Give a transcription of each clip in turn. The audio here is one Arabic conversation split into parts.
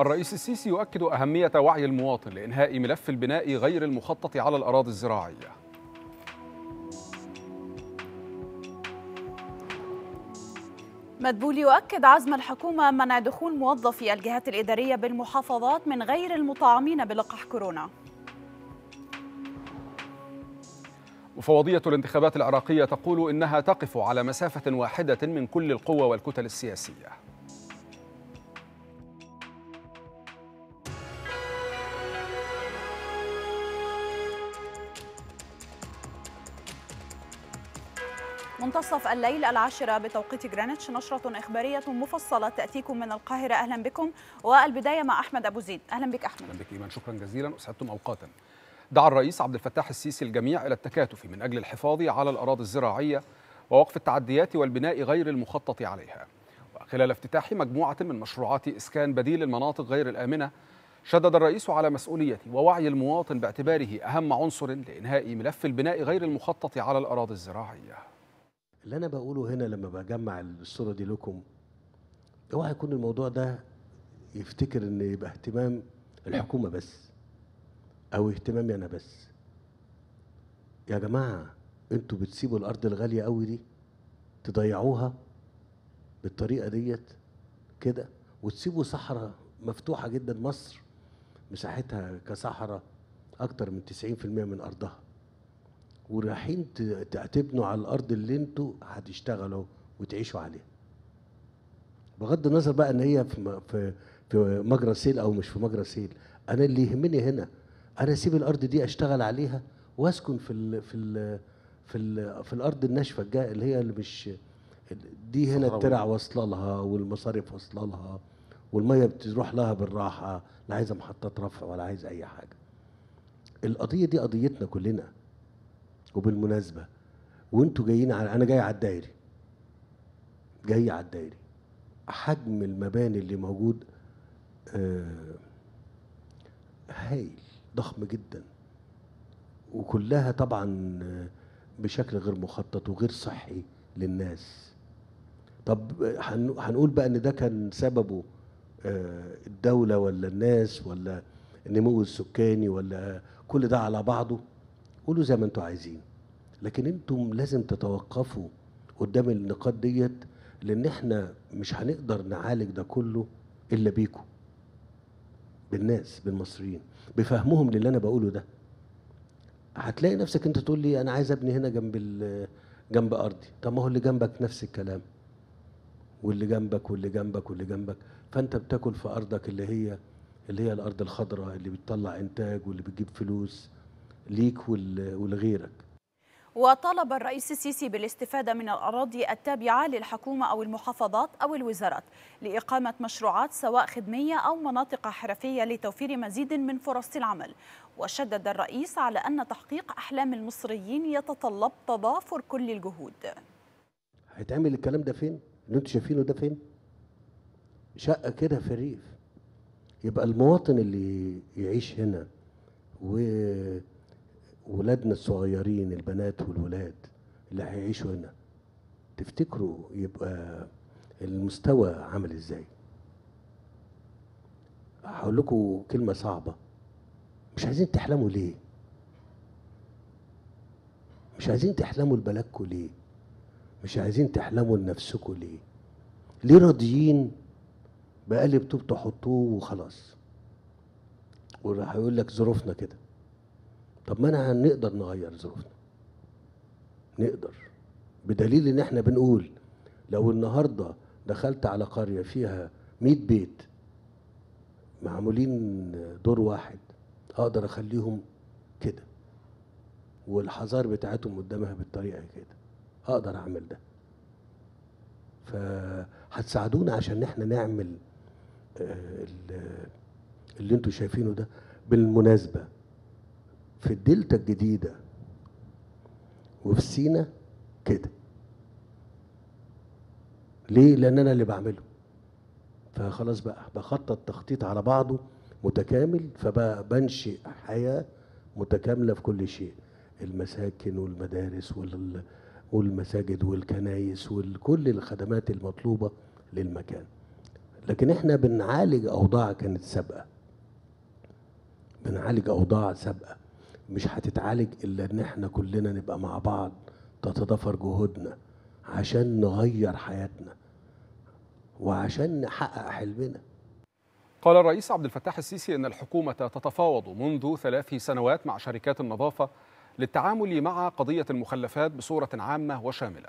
الرئيس السيسي يؤكد أهمية وعي المواطن لإنهاء ملف البناء غير المخطط على الأراضي الزراعية. مدبولي يؤكد عزم الحكومة منع دخول موظفي الجهات الإدارية بالمحافظات من غير المطعمين بلقاح كورونا. مفوضية الانتخابات العراقية تقول إنها تقف على مسافة واحدة من كل القوى والكتل السياسية. منتصف الليل العاشرة بتوقيت جرينتش نشرة إخبارية مفصلة تأتيكم من القاهرة. أهلا بكم. والبداية مع أحمد أبو زيد. أهلا بك أحمد. أهلا بك إيمان. شكرا جزيلا. أسعدتم أوقاتا. دعا الرئيس عبد الفتاح السيسي الجميع إلى التكاتف من أجل الحفاظ على الأراضي الزراعية ووقف التعديات والبناء غير المخطط عليها. وخلال افتتاح مجموعة من مشروعات إسكان بديل المناطق غير الآمنة شدد الرئيس على مسؤولية ووعي المواطن باعتباره أهم عنصر لإنهاء ملف البناء غير المخطط على الأراضي الزراعية. اللي أنا بقوله هنا لما بجمع الصورة دي لكم أوعى يكون الموضوع ده يفتكر إن يبقى اهتمام الحكومة بس أو اهتمامي أنا بس. يا جماعة أنتوا بتسيبوا الأرض الغالية قوي دي تضيعوها بالطريقة ديت كده وتسيبوا صحراء مفتوحة جدا مصر مساحتها كصحراء أكتر من 90% من أرضها. ورايحين تبنوا على الأرض اللي أنتوا هتشتغلوا وتعيشوا عليها. بغض النظر بقى إن هي في في في مجرى سيل أو مش في مجرى سيل أنا اللي يهمني هنا أنا أسيب الأرض دي أشتغل عليها وأسكن في ال في ال في ال في الأرض الناشفة الجايه اللي هي اللي مش دي هنا الترع واصلة لها والمصارف واصلة لها والمية بتروح لها بالراحة لا عايزة محطات رفع ولا عايز أي حاجة. القضية دي قضيتنا كلنا. وبالمناسبة وانتوا جايين على أنا جاي على الدايري جاي على الدايري حجم المباني اللي موجود آه هايل ضخم جدا. وكلها طبعا بشكل غير مخطط وغير صحي للناس. طب هنقول بقى إن ده كان سببه آه الدولة ولا الناس ولا النمو السكاني ولا كل ده على بعضه؟ قولوا زي ما أنتوا عايزين. لكن أنتم لازم تتوقفوا قدام النقاط ديت لأن إحنا مش هنقدر نعالج ده كله إلا بيكم بالناس بالمصريين. بفهمهم للي أنا بقوله ده. هتلاقي نفسك انت تقول لي أنا عايز أبني هنا جنب جنب أرضي. طب ما هو اللي جنبك نفس الكلام. واللي جنبك واللي جنبك واللي جنبك. فأنت بتاكل في أرضك اللي هي اللي هي الأرض الخضراء اللي بتطلع إنتاج واللي بتجيب فلوس. ليك ولغيرك وطالب الرئيس السيسي بالاستفادة من الأراضي التابعة للحكومة أو المحافظات أو الوزارات لإقامة مشروعات سواء خدمية أو مناطق حرفية لتوفير مزيد من فرص العمل وشدد الرئيس على أن تحقيق أحلام المصريين يتطلب تضافر كل الجهود هيتعمل الكلام ده فين؟ اللي أنتوا شايفينه ده فين؟ شقة كده في الريف يبقى المواطن اللي يعيش هنا و ولادنا الصغيرين البنات والولاد اللي هيعيشوا هنا تفتكروا يبقى المستوى عامل إزاي؟ هقول لكم كلمة صعبة. مش عايزين تحلموا ليه؟ مش عايزين تحلموا لبلدكم ليه؟ مش عايزين تحلموا لنفسكم ليه؟ ليه راضيين بقلب طوب تحطوه وخلاص؟ وراح يقول لك ظروفنا كده. طب ما أنا هنقدر نغير ظروفنا. نقدر. بدليل ان إحنا بنقول لو النهارده دخلت على قرية فيها 100 بيت معمولين دور واحد أقدر اخليهم كده. والحظار بتاعتهم قدامها بالطريقة كده. أقدر اعمل ده. فهتساعدونا عشان إحنا نعمل اللي أنتوا شايفينه ده بالمناسبة. في الدلتا الجديدة وفي سينا كده. ليه؟ لأن أنا اللي بعمله. فخلاص بقى بخطط تخطيط على بعضه متكامل فبقى بنشئ حياة متكاملة في كل شيء. المساكن والمدارس وال والمساجد والكنايس وكل الخدمات المطلوبة للمكان. لكن إحنا بنعالج أوضاع كانت سابقة. بنعالج أوضاع سابقة. مش هتتعالج إلا إن إحنا كلنا نبقى مع بعض تتضافر جهودنا عشان نغير حياتنا وعشان نحقق حلمنا قال الرئيس عبد الفتاح السيسي إن الحكومة تتفاوض منذ ثلاث سنوات مع شركات النظافة للتعامل مع قضية المخلفات بصورة عامة وشاملة.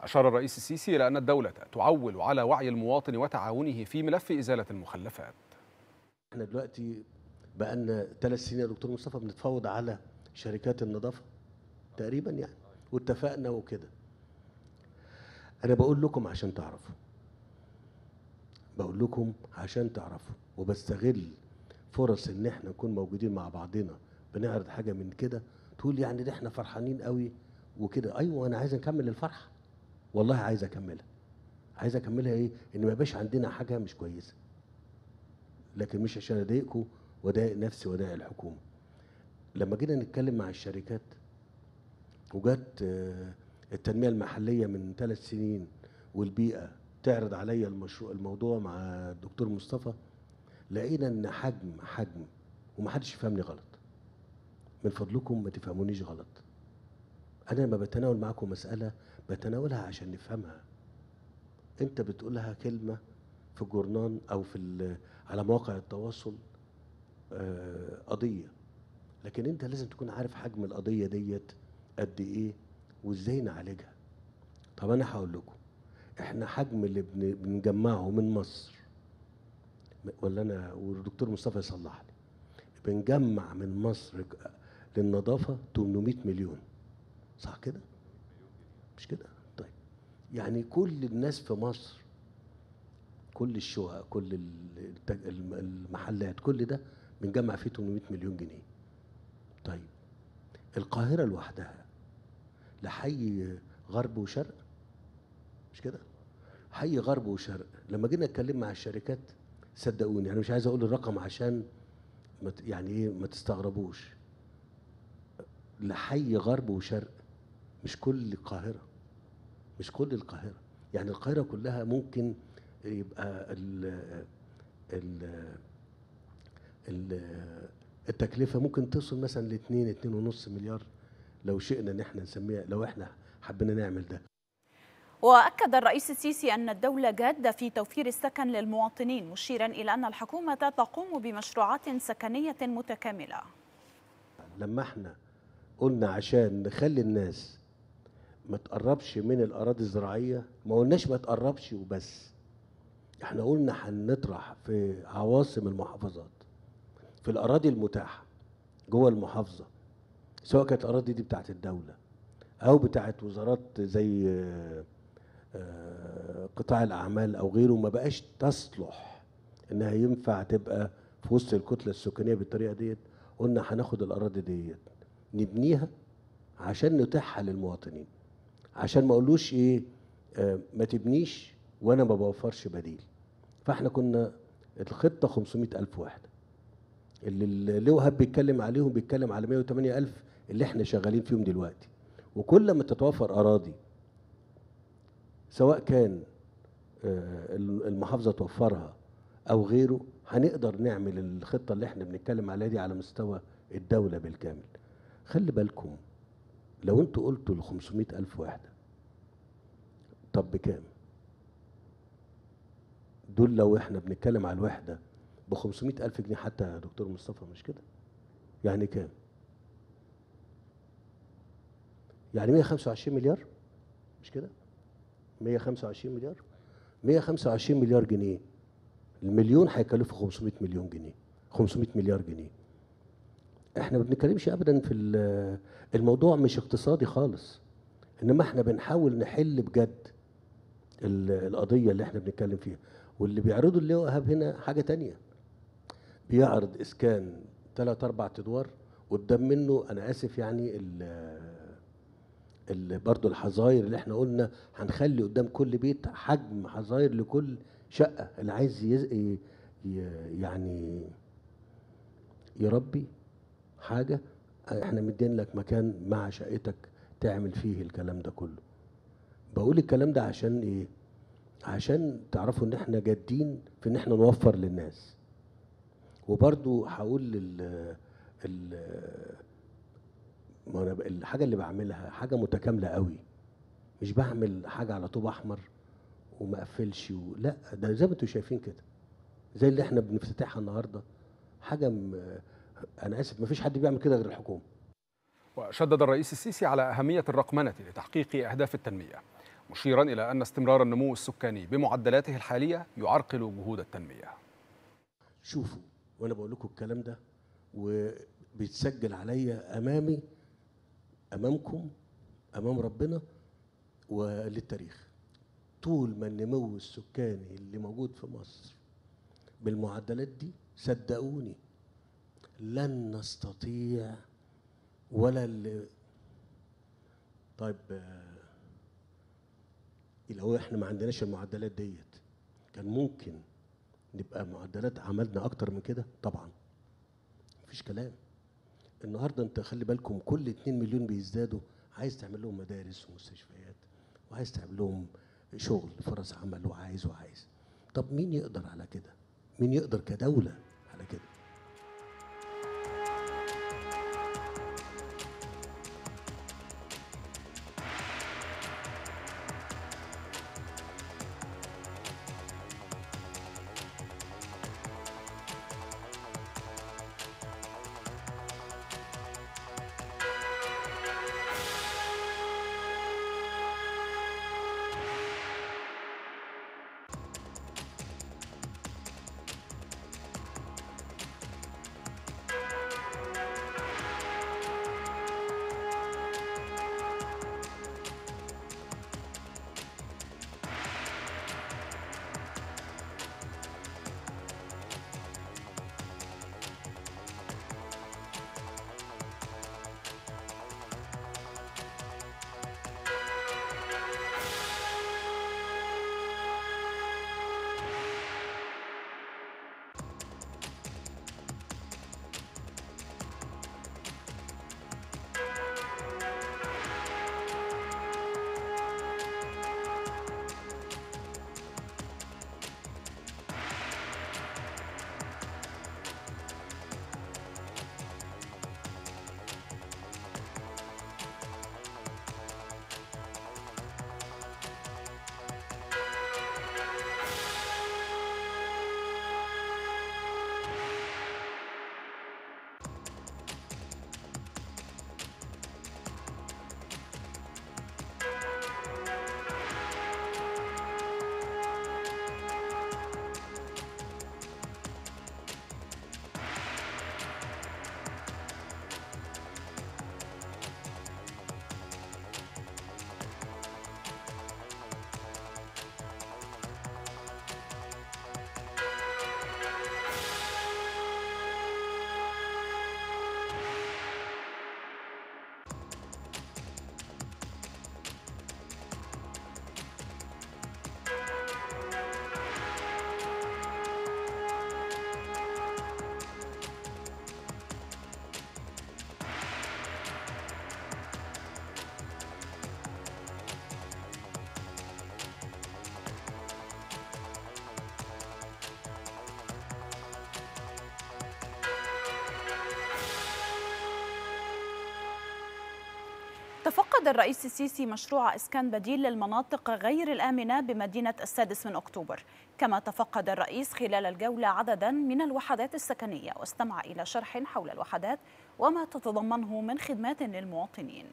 أشار الرئيس السيسي إلى أن الدولة تعول على وعي المواطن وتعاونه في ملف إزالة المخلفات. إحنا دلوقتي بقالنا ثلاث سنين يا دكتور مصطفى بنتفاوض على شركات النظافة تقريبا يعني واتفقنا وكده. أنا بقول لكم عشان تعرفوا. بقول لكم عشان تعرفوا. وبستغل فرص إن إحنا نكون موجودين مع بعضنا بنعرض حاجة من كده تقول يعني ده إحنا فرحانين قوي وكده. أيوه أنا عايز أكمل الفرحه والله عايز أكملها. عايز أكملها إيه؟ إن ما يبقاش عندنا حاجة مش كويسة. لكن مش عشان أضايقكم واضايق نفسي واضايق الحكومة. لما جينا نتكلم مع الشركات وجت آه، التنمية المحلية من ثلاث سنين والبيئة تعرض عليا المشروع الموضوع مع الدكتور مصطفى لقينا إن حجم حجم ومحدش يفهمني غلط. من فضلكم ما تفهمونيش غلط. أنا لما بتناول معاكم مسألة بتناولها عشان نفهمها. أنت بتقولها كلمة في الجورنان أو في على مواقع التواصل قضية. لكن انت لازم تكون عارف حجم القضية ديت قد إيه وازاي نعالجها. طب أنا هقول لكم إحنا حجم اللي بن- بنجمعه من مصر ولا أنا والدكتور مصطفى يصلح لي بنجمع من مصر للنظافة 800 مليون. صح كده؟ مش كده؟ طيب. يعني كل الناس في مصر كل الشقق كل المحلات كل ده بنجمع فيه 800 مليون جنيه. طيب القاهرة لوحدها لحي غرب وشرق؟ مش كده؟ حي غرب وشرق. لما جينا نتكلم مع الشركات صدقوني أنا مش عايز أقول الرقم عشان ما يعني إيه ما تستغربوش. لحي غرب وشرق مش كل القاهرة مش كل القاهرة. يعني القاهرة كلها ممكن يبقى ال ال التكلفة ممكن توصل مثلا ل 2 2 ونص مليار لو شئنا إن إحنا نسميها لو إحنا حبينا نعمل ده. وأكد الرئيس السيسي أن الدولة جادة في توفير السكن للمواطنين مشيرا إلى أن الحكومة تقوم بمشروعات سكنية متكاملة. لما إحنا قلنا عشان نخلي الناس ما تقربش من الأراضي الزراعية ما قلناش ما تقربش وبس. إحنا قلنا هنطرح في عواصم المحافظات. في الأراضي المتاحة جوه المحافظة سواء كانت الأراضي دي بتاعت الدولة أو بتاعت وزارات زي آه، آه، قطاع الأعمال أو غيره ما بقاش تصلح إنها ينفع تبقى في وسط الكتلة السكانية بالطريقة ديت قلنا هناخد الأراضي ديت نبنيها عشان نتيحها للمواطنين عشان ما أقولوش إيه آه ما تبنيش وأنا ما بوفرش بديل. فإحنا كنا الخطة 500 ألف اللي اللي وهاب بيتكلم عليهم بيتكلم على 108 ألف اللي إحنا شغالين فيهم دلوقتي. وكل ما تتوفر أراضي سواء كان آه، المحافظة توفرها أو غيره هنقدر نعمل الخطة اللي إحنا بنتكلم عليها دي على مستوى الدولة بالكامل. خلي بالكم لو أنتوا قلتوا ال 500 ألف وحده طب بكام؟ دول لو إحنا بنتكلم على الوحدة ب 500 ألف جنيه حتى يا دكتور مصطفى مش كده؟ يعني كام؟ يعني 125 مليار؟ مش كده؟ 125 مليار؟ 125 مليار جنيه. المليون هيكلفوا 500 مليون جنيه. 500 مليار جنيه. إحنا ما بنتكلمش ابدا في ال- الموضوع مش اقتصادي خالص. إنما إحنا بنحاول نحل بجد ال- القضية اللي إحنا بنتكلم فيها. واللي بيعرضوا اللي هو ايهاب هنا حاجة تانية. بيعرض إسكان ثلاث أربع أدوار قدام منه أنا آسف يعني ال ال برضه الحظاير اللي إحنا قلنا هنخلي قدام كل بيت حجم حظاير لكل شقة اللي عايز يز... يعني يربي حاجة إحنا مدين لك مكان مع شقتك تعمل فيه الكلام ده كله. بقول الكلام ده عشان إيه؟ عشان تعرفوا إن إحنا جادين في إن إحنا نوفر للناس. وبرضو هقول لل ال ما أنا الحاجة اللي بعملها حاجة متكاملة قوي. مش بعمل حاجة على طوب أحمر وما أقفلش و... لا ده زي ما أنتم شايفين كده. زي اللي إحنا بنفتتحها النهارده. حاجة م... أنا آسف ما فيش حد بيعمل كده غير الحكومة. وشدد الرئيس السيسي على أهمية الرقمنة لتحقيق أهداف التنمية مشيرا إلى أن استمرار النمو السكاني بمعدلاته الحالية يعرقل جهود التنمية. شوفوا وأنا بقول لكم الكلام ده وبيتسجل عليا أمامي أمامكم أمام ربنا وللتاريخ. طول ما النمو السكاني اللي موجود في مصر بالمعدلات دي صدقوني لن نستطيع ولا اللي طيب لو إحنا ما عندناش المعدلات ديت كان ممكن نبقى معدلات عملنا أكتر من كده؟ طبعا. مفيش كلام. النهارده أنت خلي بالكم كل 2 مليون بيزدادوا عايز تعمل لهم مدارس ومستشفيات وعايز تعمل لهم شغل فرص عمل وعايز وعايز. طب مين يقدر على كده؟ مين يقدر كدولة على كده؟ تفقد الرئيس السيسي مشروع إسكان بديل للمناطق غير الآمنة بمدينة السادس من أكتوبر. كما تفقد الرئيس خلال الجولة عددا من الوحدات السكنية واستمع إلى شرح حول الوحدات وما تتضمنه من خدمات للمواطنين.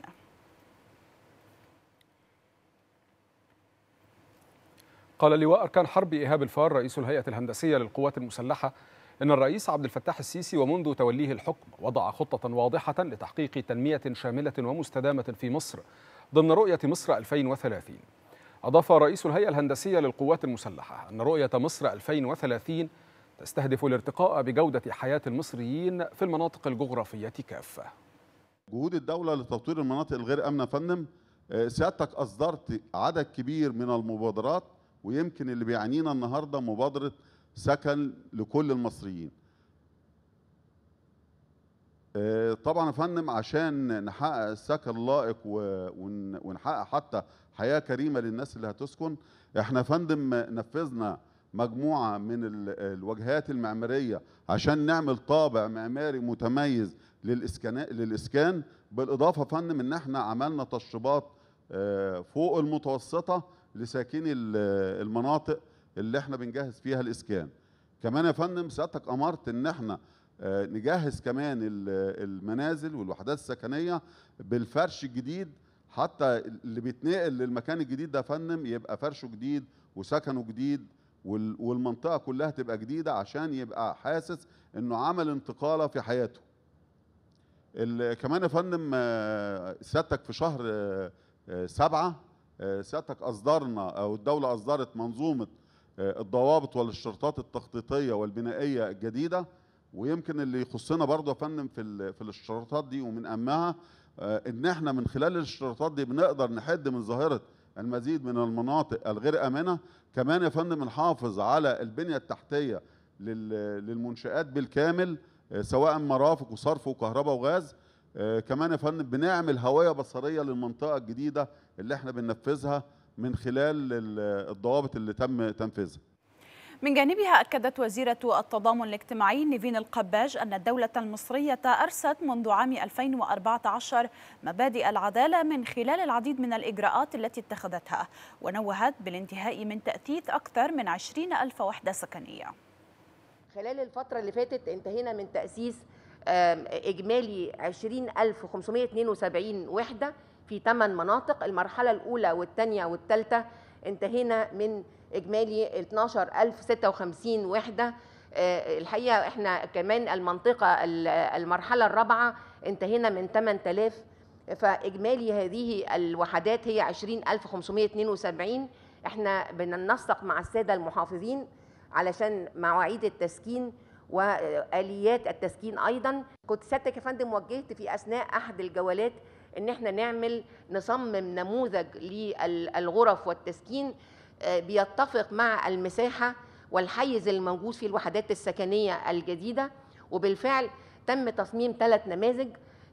قال اللواء أركان حرب إيهاب الفار رئيس الهيئة الهندسية للقوات المسلحة إن الرئيس عبد الفتاح السيسي ومنذ توليه الحكم وضع خطة واضحة لتحقيق تنمية شاملة ومستدامة في مصر ضمن رؤية مصر 2030 أضاف رئيس الهيئة الهندسية للقوات المسلحة أن رؤية مصر 2030 تستهدف الارتقاء بجودة حياة المصريين في المناطق الجغرافية كافة. جهود الدولة لتطوير المناطق الغير آمنة يا فندم آه، سيادتك أصدرت عدد كبير من المبادرات ويمكن اللي بيعنينا النهاردة مبادرة سكن لكل المصريين. آه، طبعا يا فندم عشان نحقق السكن اللائق ونحقق حتى حياة كريمة للناس اللي هتسكن إحنا فندم نفذنا مجموعة من ال- الواجهات المعمارية عشان نعمل طابع معماري متميز للاسكان للإسكان بالإضافة فندم إن إحنا عملنا تشطيبات آه، فوق المتوسطة لساكني ال- المناطق اللي إحنا بنجهز فيها الإسكان كمان يا فندم سيادتك أمرت إن إحنا آه، نجهز كمان ال- المنازل والوحدات السكنية بالفرش الجديد حتى اللي بيتنقل للمكان الجديد ده يا فندم يبقى فرشه جديد وسكنه جديد وال- والمنطقة كلها تبقى جديدة عشان يبقى حاسس إنه عمل انتقالة في حياته. كمان يا فندم آه، سيادتك في شهر آه، سبعة آه، سيادتك أصدرنا أو الدولة أصدرت منظومة آه، الضوابط والاشتراطات التخطيطية والبنائية الجديدة ويمكن اللي يخصنا برضه يا فندم في في الاشتراطات دي ومن أهمها آه، إن إحنا من خلال الاشتراطات دي بنقدر نحد من ظاهرة المزيد من المناطق الغير آمنة. كمان يا فندم نحافظ على البنية التحتية لل- للمنشآت بالكامل آه، سواء مرافق وصرف وكهرباء وغاز. آه، كمان يا فندم بنعمل هوية بصرية للمنطقة الجديدة اللي إحنا بننفذها. من خلال ال- الضوابط اللي تم تنفيذها من جانبها أكدت وزيرة التضامن الاجتماعي نيفين القباج أن الدولة المصرية أرست منذ عام 2014 مبادئ العدالة من خلال العديد من الإجراءات التي اتخذتها ونوهت بالانتهاء من تأثيث أكثر من 20 ألف وحدة سكنية. خلال الفترة اللي فاتت انتهينا من تأسيس إجمالي 20572 وحدة في 8 مناطق المرحلة الأولى والثانية والثالثة انتهينا من إجمالي 12056 وحدة. آه، الحقيقة إحنا كمان المنطقة ال- المرحلة الرابعة انتهينا من 8000 فإجمالي هذه الوحدات هي 20572 إحنا بننسق مع السادة المحافظين علشان مواعيد التسكين وآليات التسكين أيضا. كنت سيادتك يا فندم وجهت في أثناء أحد الجولات إن إحنا نعمل نصمم نموذج للغرف والتسكين آه، بيتفق مع المساحة والحيز الموجود في الوحدات السكنية الجديدة. وبالفعل تم تصميم ثلاث نماذج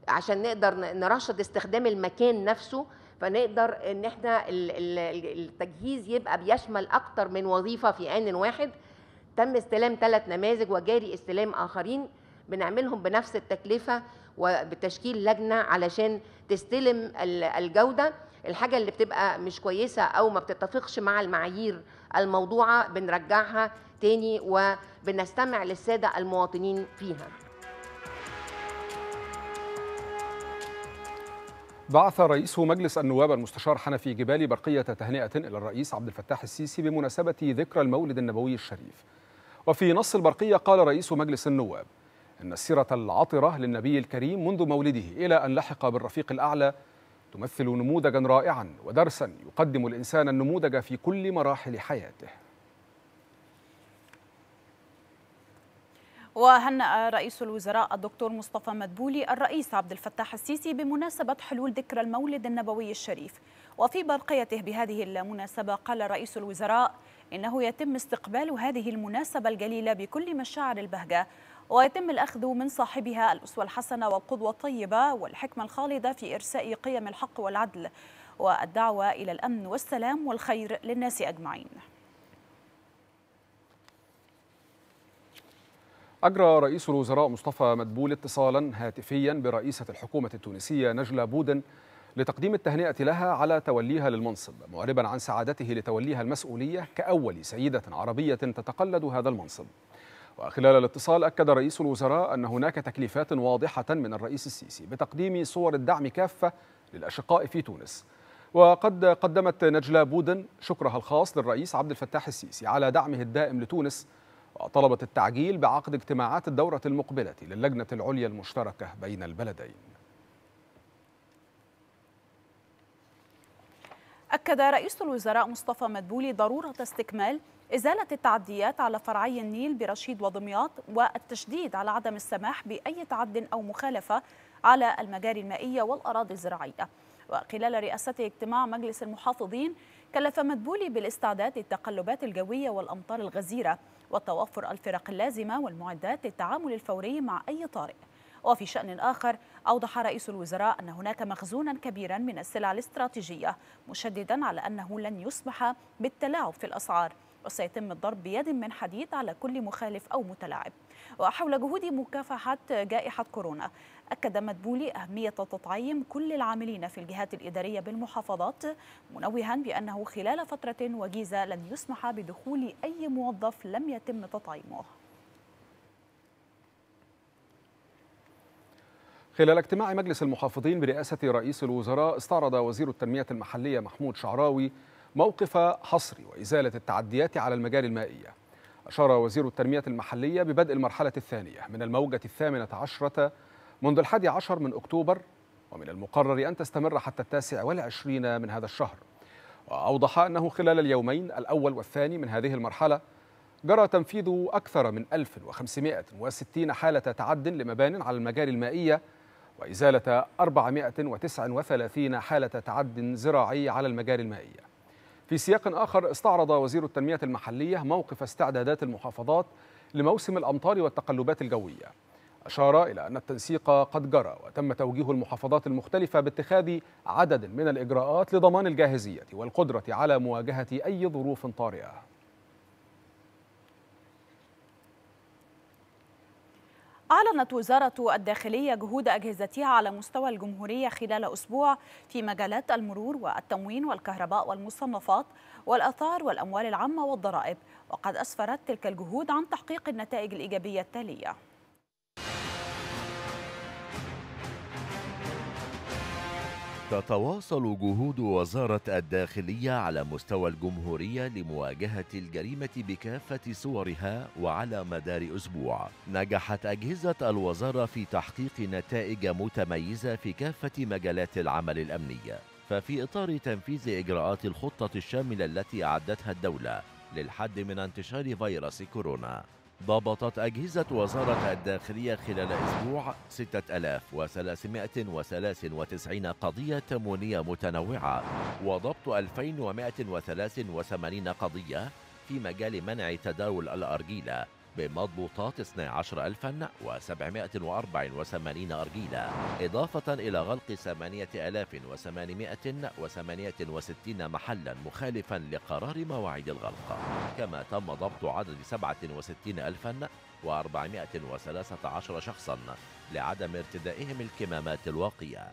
عشان نقدر نرشد استخدام المكان نفسه. فنقدر إن إحنا ال- ال- التجهيز يبقى بيشمل أكتر من وظيفة في ان واحد. تم استلام ثلاث نماذج وجاري استلام آخرين. بنعملهم بنفس التكلفة وبتشكيل لجنة علشان تستلم ال- الجودة. الحاجة اللي بتبقى مش كويسة أو ما بتتفقش مع المعايير الموضوعة بنرجعها تاني وبنستمع للسادة المواطنين فيها. بعث رئيس مجلس النواب المستشار حنفي جبالي برقية تهنئة إلى الرئيس عبد الفتاح السيسي بمناسبة ذكرى المولد النبوي الشريف. وفي نص البرقية قال رئيس مجلس النواب إن السيرة العطرة للنبي الكريم منذ مولده إلى أن لحق بالرفيق الأعلى تمثل نموذجا رائعا ودرسا يقدم الإنسان النموذج في كل مراحل حياته. وهنأ رئيس الوزراء الدكتور مصطفى مدبولي الرئيس عبد الفتاح السيسي بمناسبة حلول ذكرى المولد النبوي الشريف. وفي برقيته بهذه المناسبة قال رئيس الوزراء إنه يتم استقبال هذه المناسبة الجليلة بكل مشاعر البهجة ويتم الأخذ من صاحبها الأسوة الحسنة والقدوة الطيبة والحكمة الخالدة في إرساء قيم الحق والعدل. والدعوة إلى الأمن والسلام والخير للناس أجمعين. أجرى رئيس الوزراء مصطفى مدبول اتصالا هاتفيا برئيسة الحكومة التونسية نجلة بودن لتقديم التهنئة لها على توليها للمنصب معربا عن سعادته لتوليها المسؤولية كأول سيدة عربية تتقلد هذا المنصب. وخلال الاتصال أكد رئيس الوزراء أن هناك تكليفات واضحة من الرئيس السيسي بتقديم صور الدعم كافة للأشقاء في تونس. وقد قدمت نجلة بودن شكرها الخاص للرئيس عبد الفتاح السيسي على دعمه الدائم لتونس وطلبت التعجيل بعقد اجتماعات الدورة المقبلة للجنة العليا المشتركة بين البلدين. أكد رئيس الوزراء مصطفى مدبولي ضرورة استكمال إزالة التعديات على فرعي النيل برشيد ودمياط والتشديد على عدم السماح بأي تعد أو مخالفة على المجاري المائية والأراضي الزراعية. وخلال رئاسته اجتماع مجلس المحافظين كلف مدبولي بالاستعداد للتقلبات الجوية والأمطار الغزيرة وتوفر الفرق اللازمة والمعدات للتعامل الفوري مع أي طارئ. وفي شأن آخر أوضح رئيس الوزراء أن هناك مخزونا كبيرا من السلع الاستراتيجية مشددا على أنه لن يسمح بالتلاعب في الأسعار. وسيتم الضرب بيد من حديد على كل مخالف أو متلاعب. وحول جهود مكافحة جائحة كورونا أكد مدبولي أهمية تطعيم كل العاملين في الجهات الإدارية بالمحافظات منوها بأنه خلال فترة وجيزة لن يسمح بدخول أي موظف لم يتم تطعيمه. خلال اجتماع مجلس المحافظين برئاسة رئيس الوزراء استعرض وزير التنمية المحلية محمود شعراوي موقف حصر وإزالة التعديات على المجاري المائية. أشار وزير التنمية المحلية ببدء المرحلة الثانية من الموجة الثامنة عشرة منذ الحادي عشر من أكتوبر ومن المقرر أن تستمر حتى التاسع والعشرين من هذا الشهر. وأوضح أنه خلال اليومين الأول والثاني من هذه المرحلة جرى تنفيذ أكثر من 1560 حالة تعد لمبان على المجاري المائية وإزالة 439 حالة تعد زراعي على المجاري المائية. في سياق آخر استعرض وزير التنمية المحلية موقف استعدادات المحافظات لموسم الأمطار والتقلبات الجوية. أشار إلى أن التنسيق قد جرى وتم توجيه المحافظات المختلفة باتخاذ عدد من الإجراءات لضمان الجاهزية والقدرة على مواجهة أي ظروف طارئة. أعلنت وزارة الداخلية جهود أجهزتها على مستوى الجمهورية خلال أسبوع في مجالات المرور والتموين والكهرباء والمصنفات والآثار والأموال العامة والضرائب. وقد أسفرت تلك الجهود عن تحقيق النتائج الإيجابية التالية. تتواصل جهود وزارة الداخلية على مستوى الجمهورية لمواجهة الجريمة بكافة صورها وعلى مدار أسبوع. نجحت أجهزة الوزارة في تحقيق نتائج متميزة في كافة مجالات العمل الأمني. ففي إطار تنفيذ إجراءات الخطة الشاملة التي أعدتها الدولة للحد من انتشار فيروس كورونا. ضبطت أجهزة وزارة الداخلية خلال أسبوع 6393 قضية تموينية متنوعة وضبط 2183 قضية في مجال منع تداول الأرجيلة. بمضبوطات 12784 أرجيلة إضافة إلى غلق 8868 محلا مخالفا لقرار مواعيد الغلق. كما تم ضبط عدد 67413 شخصا لعدم ارتدائهم الكمامات الواقية.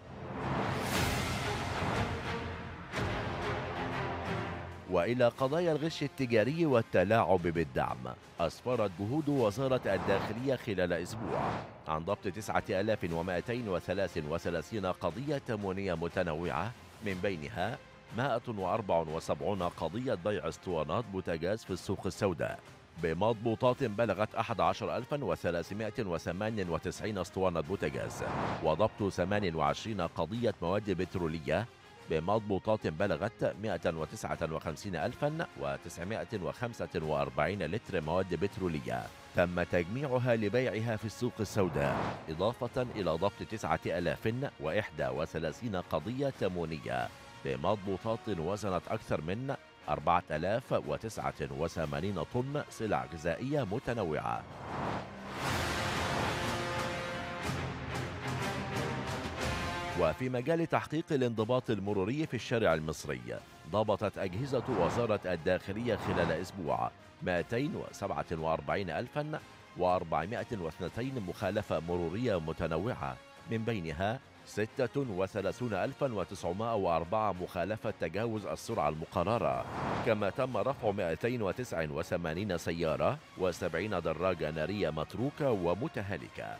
وإلى قضايا الغش التجاري والتلاعب بالدعم. أسفرت جهود وزارة الداخلية خلال أسبوع. عن ضبط 9233 قضية تموينية متنوعة من بينها 174 قضية بيع اسطوانات بوتاجاز في السوق السوداء. بمضبوطات بلغت 11398 اسطوانة بوتاجاز. وضبط 28 قضية مواد بترولية بمضبوطات بلغت 159945 لتر مواد بترولية. تم تجميعها لبيعها في السوق السوداء إضافة إلى ضبط 9031 قضية تموينية بمضبوطات وزنت أكثر من 4089 طن سلع غذائية متنوعة. وفي مجال تحقيق الانضباط المروري في الشارع المصري ضبطت أجهزة وزارة الداخلية خلال أسبوع 247402 مخالفة مرورية متنوعة من بينها 36904 مخالفة تجاوز السرعة المقررة. كما تم رفع 289 سيارة و70 دراجة نارية متروكة ومتهالكة.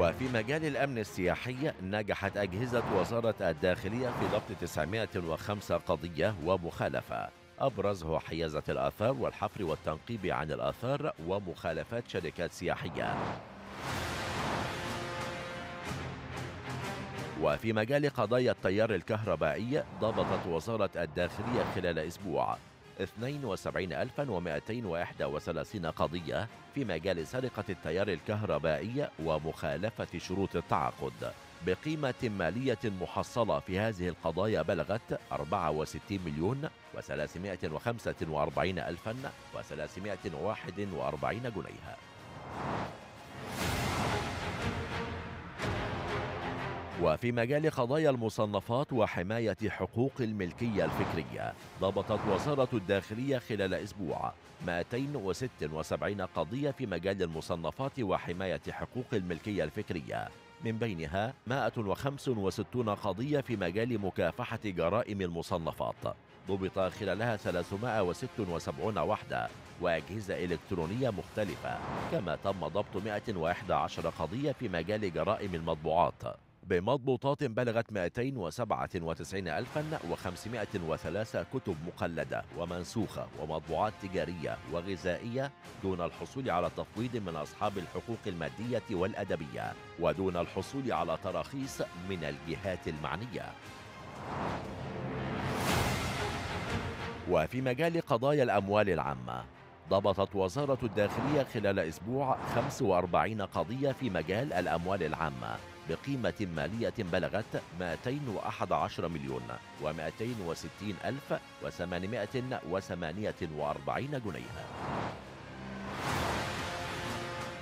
وفي مجال الأمن السياحي نجحت أجهزة وزارة الداخلية في ضبط 905 قضية ومخالفة. أبرزه حيازة الآثار والحفر والتنقيب عن الآثار ومخالفات شركات سياحية. وفي مجال قضايا التيار الكهربائي ضبطت وزارة الداخلية خلال أسبوع 72231 قضية في مجال سرقة التيار الكهربائي ومخالفة شروط التعاقد. بقيمة مالية محصلة في هذه القضايا بلغت 64 مليون و345 ألفا و341 جنيها. وفي مجال قضايا المصنفات وحماية حقوق الملكية الفكرية ضبطت وزارة الداخلية خلال أسبوع 276 قضية في مجال المصنفات وحماية حقوق الملكية الفكرية. من بينها 165 قضية في مجال مكافحة جرائم المصنفات. ضبط خلالها 376 وحدة وأجهزة إلكترونية مختلفة كما تم ضبط 111 قضية في مجال جرائم المطبوعات. بمضبوطات بلغت 297503 كتب مقلدة ومنسوخة ومطبوعات تجارية وغذائية دون الحصول على تفويض من أصحاب الحقوق المادية والأدبية ودون الحصول على تراخيص من الجهات المعنية. وفي مجال قضايا الأموال العامة ضبطت وزارة الداخلية خلال أسبوع 45 قضية في مجال الأموال العامة بقيمة مالية بلغت 211 مليون و260 ألف و848 جنيها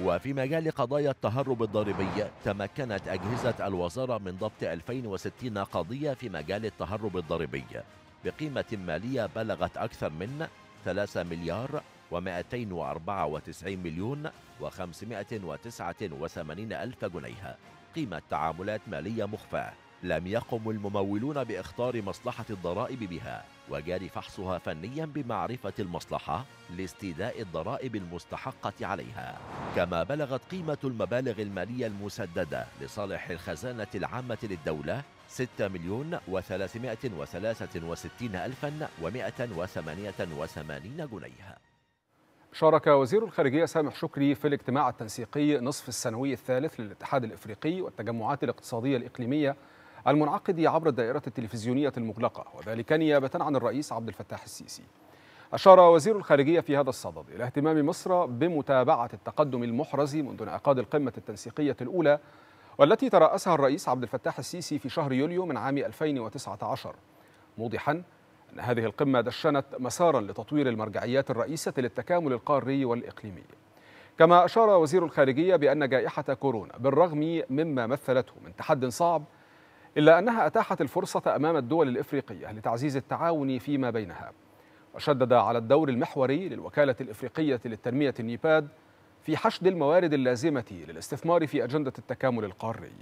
وفي مجال قضايا التهرب الضريبي تمكنت أجهزة الوزارة من ضبط 2060 قضية في مجال التهرب الضريبي. بقيمة مالية بلغت أكثر من 3 مليار و294 مليون و589 ألف جنيه. قيمة تعاملات مالية مخفاة لم يقم الممولون باختار مصلحة الضرائب بها وجاري فحصها فنيا بمعرفة المصلحة لاستيداء الضرائب المستحقة عليها. كما بلغت قيمة المبالغ المالية المسددة لصالح الخزانة العامة للدولة 6 مليون و363 ألفا و188 جنيه. شارك وزير الخارجية سامح شكري في الاجتماع التنسيقي نصف السنوي الثالث للاتحاد الإفريقي والتجمعات الاقتصادية الإقليمية المنعقد عبر الدائرة التلفزيونية المغلقة. وذلك نيابة عن الرئيس عبد الفتاح السيسي. أشار وزير الخارجية في هذا الصدد إلى اهتمام مصر بمتابعة التقدم المحرز منذ انعقاد القمة التنسيقية الأولى والتي ترأسها الرئيس عبد الفتاح السيسي في شهر يوليو من عام 2019 موضحا هذه القمة دشنت مسارا لتطوير المرجعيات الرئيسة للتكامل القاري والإقليمي. كما أشار وزير الخارجية بأن جائحة كورونا بالرغم مما مثلته من تحد صعب إلا أنها أتاحت الفرصة أمام الدول الإفريقية لتعزيز التعاون فيما بينها. وشدد على الدور المحوري للوكالة الإفريقية للتنمية النيباد في حشد الموارد اللازمة للاستثمار في أجندة التكامل القاري.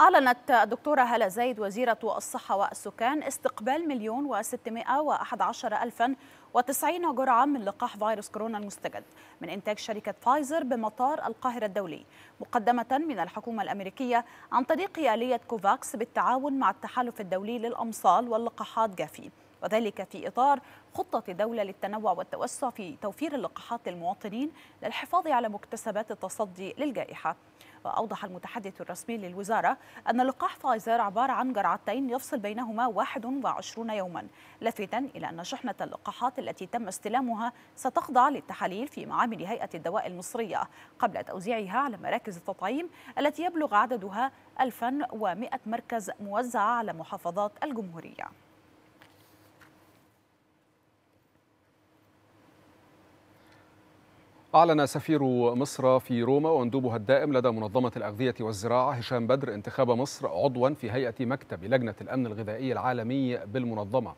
أعلنت الدكتورة هلا زايد وزيرة الصحة والسكان استقبال مليون وستمائة وأحد عشر ألفا وتسعين جرعة من لقاح فيروس كورونا المستجد من إنتاج شركة فايزر بمطار القاهرة الدولي مقدمة من الحكومة الأمريكية عن طريق آلية كوفاكس بالتعاون مع التحالف الدولي للأمصال واللقاحات جافي وذلك في إطار خطة الدولة للتنوع والتوسع في توفير اللقاحات للمواطنين للحفاظ على مكتسبات التصدي للجائحة. وأوضح المتحدث الرسمي للوزارة أن لقاح فايزر عبارة عن جرعتين يفصل بينهما 21 يوما لافتا إلى أن شحنة اللقاحات التي تم استلامها ستخضع للتحاليل في معامل هيئة الدواء المصرية قبل توزيعها على مراكز التطعيم التي يبلغ عددها 1100 مركز موزعة على محافظات الجمهورية. أعلن سفير مصر في روما ومندوبها الدائم لدى منظمة الأغذية والزراعة هشام بدر انتخاب مصر عضوا في هيئة مكتب لجنة الأمن الغذائي العالمي بالمنظمة.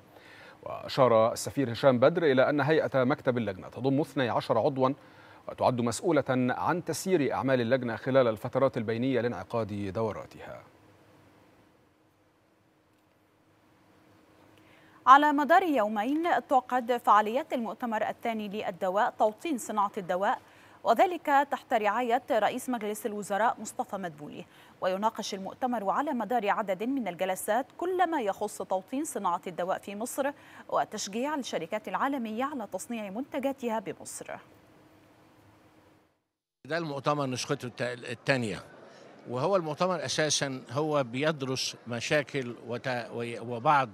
وأشار السفير هشام بدر إلى أن هيئة مكتب اللجنة تضم 12 عضوا وتعد مسؤولة عن تسيير أعمال اللجنة خلال الفترات البينية لانعقاد دوراتها. على مدار يومين تعقد فعاليات المؤتمر الثاني للدواء توطين صناعة الدواء وذلك تحت رعاية رئيس مجلس الوزراء مصطفى مدبولي. ويناقش المؤتمر على مدار عدد من الجلسات كل ما يخص توطين صناعة الدواء في مصر وتشجيع الشركات العالمية على تصنيع منتجاتها بمصر. ده المؤتمر نسخته الثانية. وهو المؤتمر أساسا هو بيدرس مشاكل وبعض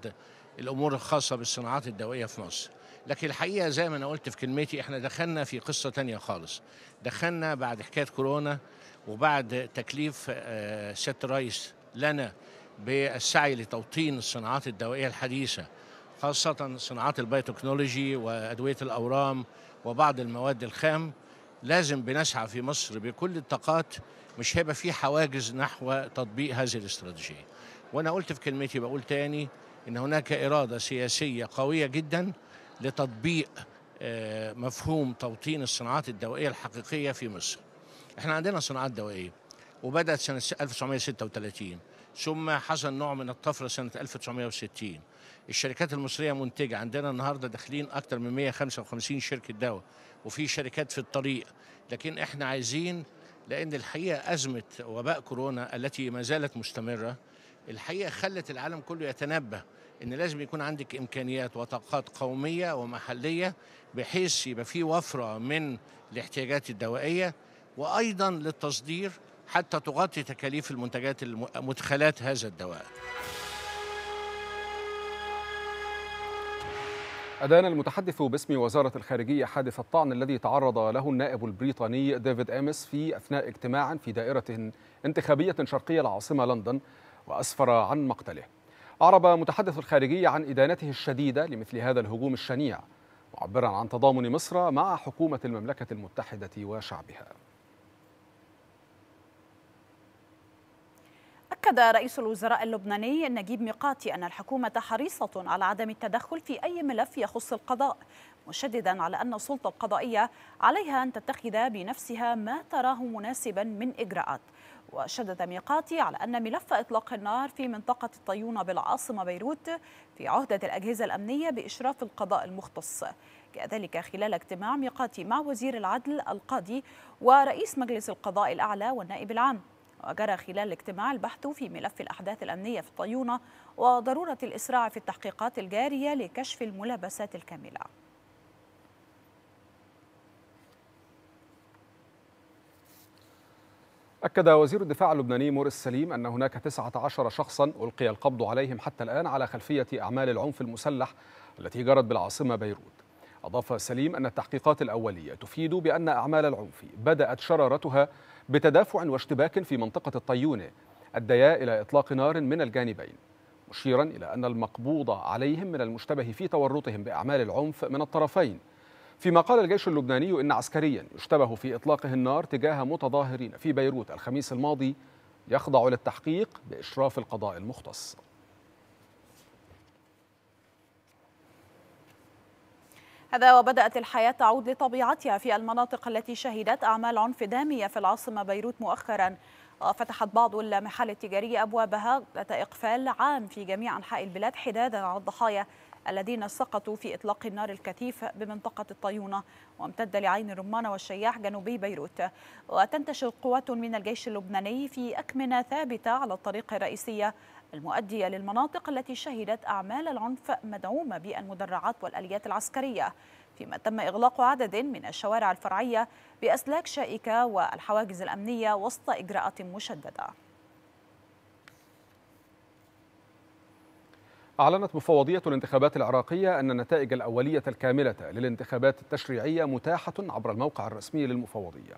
الأمور الخاصة بالصناعات الدوائية في مصر. لكن الحقيقة زي ما أنا قلت في كلمتي إحنا دخلنا في قصة تانية خالص. دخلنا بعد حكاية كورونا وبعد تكليف آه، سياده الرئيس لنا بالسعي لتوطين الصناعات الدوائية الحديثة خاصة صناعات البايوتكنولوجي وأدوية الأورام وبعض المواد الخام. لازم بنسعى في مصر بكل الطاقات مش هيبقى في حواجز نحو تطبيق هذه الاستراتيجية. وأنا قلت في كلمتي بقول تاني إن هناك إرادة سياسية قوية جدا لتطبيق آه، مفهوم توطين الصناعات الدوائية الحقيقية في مصر. إحنا عندنا صناعات دوائية وبدأت سنة 1936 ثم حصل نوع من الطفرة سنة 1960 الشركات المصرية منتجة عندنا النهارده داخلين أكثر من 155 شركة دواء وفي شركات في الطريق لكن إحنا عايزين لأن الحقيقة أزمة وباء كورونا التي ما زالت مستمرة الحقيقة خلت العالم كله يتنبه إن لازم يكون عندك إمكانيات وطاقات قومية ومحلية بحيث يبقى في وفرة من الاحتياجات الدوائية وأيضا للتصدير حتى تغطي تكاليف المنتجات الم- مدخلات هذا الدواء. أدان المتحدث باسم وزارة الخارجية حادث الطعن الذي تعرض له النائب البريطاني ديفيد أمس في أثناء اجتماع في دائرة انتخابية شرقية العاصمة لندن وأسفر عن مقتله. أعرب متحدث الخارجية عن إدانته الشديدة لمثل هذا الهجوم الشنيع معبرا عن تضامن مصر مع حكومة المملكة المتحدة وشعبها. أكد رئيس الوزراء اللبناني نجيب ميقاتي أن الحكومة حريصة على عدم التدخل في أي ملف يخص القضاء مشددا على أن السلطة القضائية عليها أن تتخذ بنفسها ما تراه مناسبا من إجراءات. وشدد ميقاتي على أن ملف إطلاق النار في منطقة الطيونة بالعاصمة بيروت في عهدة الأجهزة الأمنية بإشراف القضاء المختص. جاء ذلك خلال اجتماع ميقاتي مع وزير العدل القاضي ورئيس مجلس القضاء الأعلى والنائب العام وجرى خلال الاجتماع البحث في ملف الأحداث الأمنية في الطيونة وضرورة الإسراع في التحقيقات الجارية لكشف الملابسات الكاملة. أكد وزير الدفاع اللبناني موريس سليم أن هناك 19 شخصا ألقي القبض عليهم حتى الآن على خلفية أعمال العنف المسلح التي جرت بالعاصمة بيروت. أضاف سليم أن التحقيقات الأولية تفيد بأن أعمال العنف بدأت شرارتها بتدافع واشتباك في منطقة الطيونة أديا إلى إطلاق نار من الجانبين مشيرا إلى أن المقبوض عليهم من المشتبه في تورطهم بأعمال العنف من الطرفين فيما قال الجيش اللبناني إن عسكريا يشتبه في إطلاقه النار تجاه متظاهرين في بيروت الخميس الماضي يخضع للتحقيق بإشراف القضاء المختص. هذا وبدأت الحياة تعود لطبيعتها في المناطق التي شهدت أعمال عنف دامية في العاصمة بيروت مؤخرا. وفتحت بعض المحال التجارية أبوابها ذات إقفال عام في جميع أنحاء البلاد حدادا على الضحايا. الذين سقطوا في إطلاق النار الكثيف بمنطقة الطيونة وامتد لعين الرمان والشياح جنوبي بيروت. وتنتشر قوات من الجيش اللبناني في أكمنة ثابتة على الطريق الرئيسية المؤدية للمناطق التي شهدت أعمال العنف مدعومة بالمدرعات والآليات العسكرية. فيما تم إغلاق عدد من الشوارع الفرعية بأسلاك شائكة والحواجز الأمنية وسط إجراءات مشددة. أعلنت مفوضية الانتخابات العراقية أن النتائج الأولية الكاملة للانتخابات التشريعية متاحة عبر الموقع الرسمي للمفوضية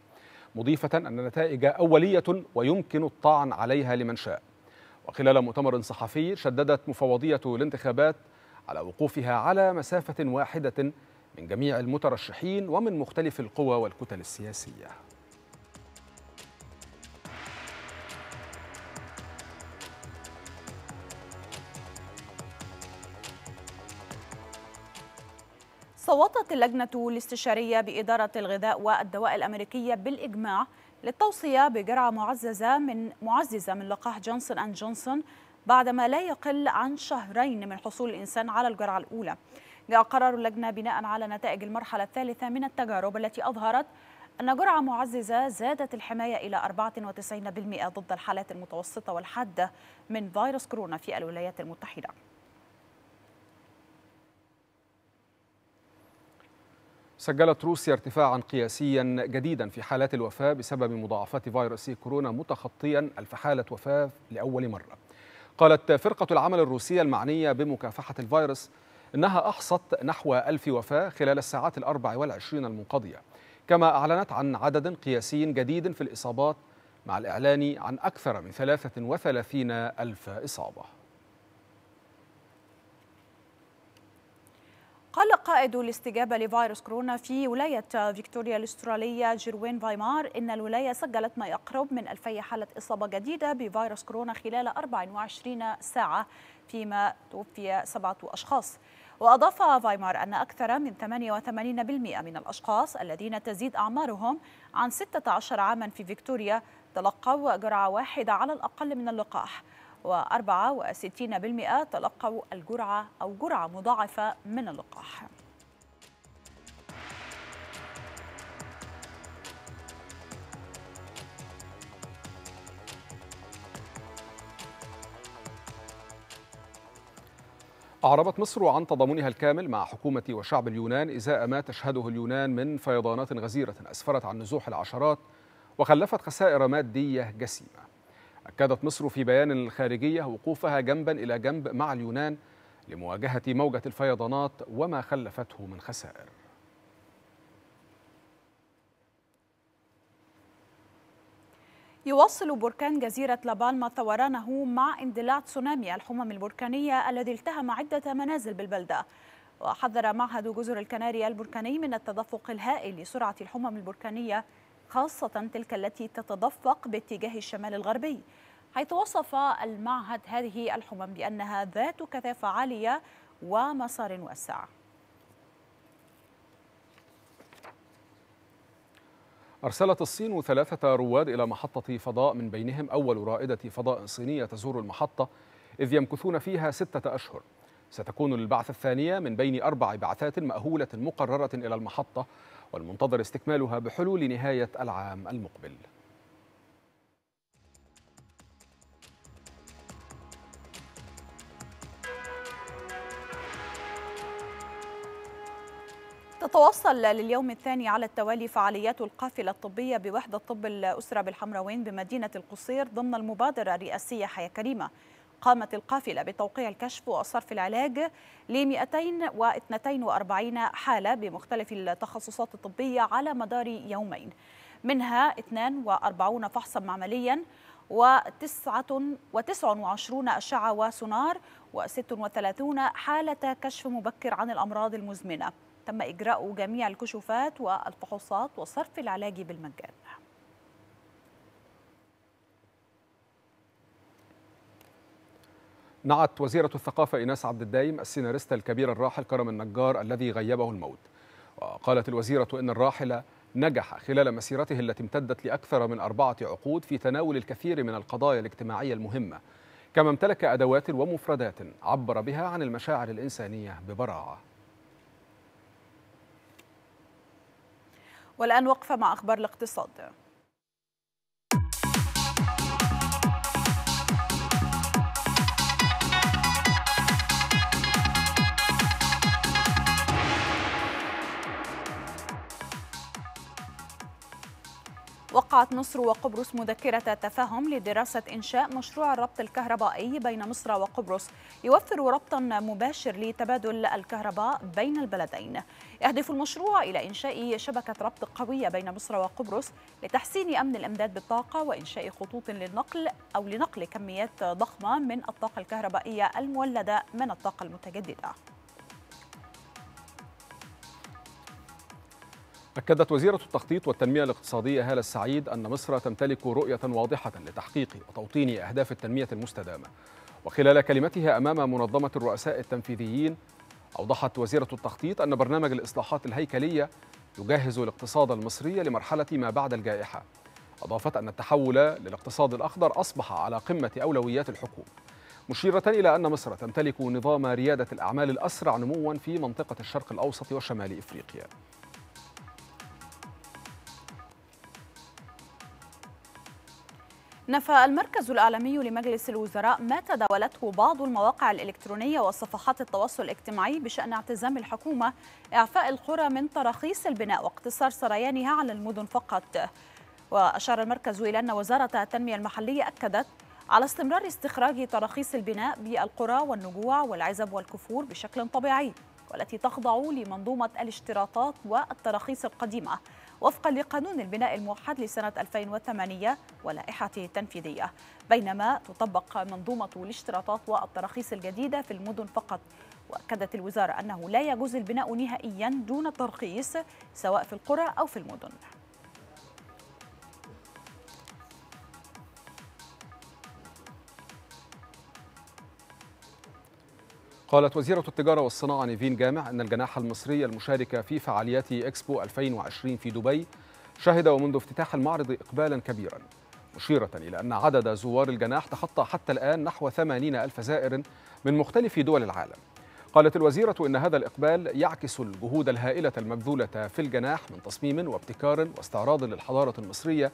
مضيفة أن النتائج أولية ويمكن الطعن عليها لمن شاء. وخلال مؤتمر صحفي شددت مفوضية الانتخابات على وقوفها على مسافة واحدة من جميع المترشحين ومن مختلف القوى والكتل السياسية. صوتت اللجنة الاستشارية بإدارة الغذاء والدواء الأمريكية بالإجماع للتوصية بجرعة معززة من معززة من لقاح جونسون أند جونسون بعدما لا يقل عن شهرين من حصول الإنسان على الجرعة الأولى. جاء قرار اللجنة بناء على نتائج المرحلة الثالثة من التجارب التي أظهرت أن جرعة معززة زادت الحماية إلى 94% ضد الحالات المتوسطة والحادة من فيروس كورونا في الولايات المتحدة. سجلت روسيا ارتفاعا قياسيا جديدا في حالات الوفاة بسبب مضاعفات فيروس كورونا متخطيا ألف حالة وفاة لأول مرة. قالت فرقة العمل الروسية المعنية بمكافحة الفيروس إنها أحصت نحو ألف وفاة خلال الساعات الأربع والعشرين المنقضية كما أعلنت عن عدد قياسي جديد في الإصابات مع الإعلان عن أكثر من 33 ألف إصابة. قال قائد الاستجابة لفيروس كورونا في ولاية فيكتوريا الأسترالية جيروين فايمار إن الولاية سجلت ما يقرب من 2000 حالة إصابة جديدة بفيروس كورونا خلال 24 ساعة فيما توفي سبعة أشخاص. وأضاف فايمار أن أكثر من 88% من الأشخاص الذين تزيد أعمارهم عن 16 عاما في فيكتوريا تلقوا جرعة واحدة على الأقل من اللقاح. و64% تلقوا الجرعة أو جرعة مضاعفة من اللقاح. أعربت مصر عن تضامنها الكامل مع حكومة وشعب اليونان إزاء ما تشهده اليونان من فيضانات غزيرة أسفرت عن نزوح العشرات وخلفت خسائر مادية جسيمة. أكدت مصر في بيان الخارجية وقوفها جنبا إلى جنب مع اليونان لمواجهة موجة الفيضانات وما خلفته من خسائر. يواصل بركان جزيرة لابالما ثورانه مع اندلاع تسونامي الحمم البركانية الذي التهم عدة منازل بالبلدة. وحذر معهد جزر الكناري البركاني من التدفق الهائل لسرعة الحمم البركانية خاصة تلك التي تتدفق باتجاه الشمال الغربي حيث وصف المعهد هذه الحمم بأنها ذات كثافة عالية ومسار واسع. أرسلت الصين ثلاثة رواد إلى محطة فضاء من بينهم. أول رائدة فضاء صينية تزور المحطة إذ يمكثون فيها ستة أشهر. ستكون البعثة الثانية من بين أربع بعثات مأهولة مقررة إلى المحطة. والمنتظر استكمالها بحلول نهاية العام المقبل. تتواصل لليوم الثاني على التوالي فعاليات القافلة الطبية بوحدة طب الأسرة بالحمروين بمدينة القصير ضمن المبادرة الرئاسية حياة كريمة. قامت القافلة بتوقيع الكشف وصرف العلاج ل 242 حالة بمختلف التخصصات الطبية على مدار يومين. منها 42 فحصا معمليا وتسعة وتسع وعشرون أشعة وسونار وست وثلاثون حالة كشف مبكر عن الأمراض المزمنة. تم إجراء جميع الكشوفات والفحوصات وصرف العلاج بالمجان. نعت وزيرة الثقافة إيناس عبد الدايم السيناريست الكبير الراحل كرم النجار الذي غيبه الموت. وقالت الوزيرة إن الراحل نجح خلال مسيرته التي امتدت لأكثر من أربعة عقود في تناول الكثير من القضايا الاجتماعية المهمة. كما امتلك أدوات ومفردات عبر بها عن المشاعر الإنسانية ببراعة. والآن وقفة مع أخبار الاقتصاد. وقعت مصر وقبرص مذكرة تفاهم لدراسة إنشاء مشروع الربط الكهربائي بين مصر وقبرص. يوفر ربطا مباشر لتبادل الكهرباء بين البلدين. يهدف المشروع إلى إنشاء شبكة ربط قوية بين مصر وقبرص لتحسين أمن الإمداد بالطاقة وإنشاء خطوط للنقل أو لنقل كميات ضخمة من الطاقة الكهربائية المولدة من الطاقة المتجددة. أكدت وزيرة التخطيط والتنمية الاقتصادية هالة السعيد أن مصر تمتلك رؤية واضحة لتحقيق وتوطين أهداف التنمية المستدامة. وخلال كلمتها أمام منظمة الرؤساء التنفيذيين أوضحت وزيرة التخطيط أن برنامج الإصلاحات الهيكلية يجهز الاقتصاد المصري لمرحلة ما بعد الجائحة. أضافت أن التحول للاقتصاد الأخضر أصبح على قمة أولويات الحكومة. مشيرة إلى أن مصر تمتلك نظام ريادة الأعمال الأسرع نموا في منطقة الشرق الأوسط وشمال إفريقيا. نفى المركز الإعلامي لمجلس الوزراء ما تداولته بعض المواقع الإلكترونية وصفحات التواصل الاجتماعي بشأن اعتزام الحكومة إعفاء القرى من تراخيص البناء واقتصار سريانها على المدن فقط. وأشار المركز إلى أن وزارة التنمية المحلية أكدت على استمرار استخراج تراخيص البناء بالقرى والنجوع والعزب والكفور بشكل طبيعي والتي تخضع لمنظومة الاشتراطات والتراخيص القديمة. وفقا لقانون البناء الموحد لسنة 2008 ولائحته التنفيذية بينما تطبق منظومة الاشتراطات والتراخيص الجديدة في المدن فقط. وأكدت الوزارة أنه لا يجوز البناء نهائيا دون ترخيص سواء في القرى أو في المدن. قالت وزيرة التجارة والصناعة نيفين جامع أن الجناح المصري المشارك في فعاليات إكسبو 2020 في دبي شهد ومنذ افتتاح المعرض إقبالا كبيرا مشيرة إلى أن عدد زوار الجناح تخطى حتى الآن نحو 80 ألف زائر من مختلف دول العالم. قالت الوزيرة إن هذا الإقبال يعكس الجهود الهائلة المبذولة في الجناح من تصميم وابتكار واستعراض للحضارة المصرية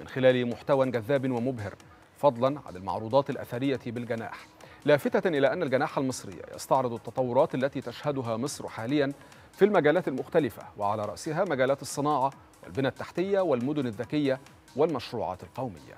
من خلال محتوى جذاب ومبهر فضلا عن المعروضات الأثرية بالجناح. لافتة إلى أن الجناح المصري يستعرض التطورات التي تشهدها مصر حاليا في المجالات المختلفة وعلى رأسها مجالات الصناعة والبنى التحتية والمدن الذكية والمشروعات القومية.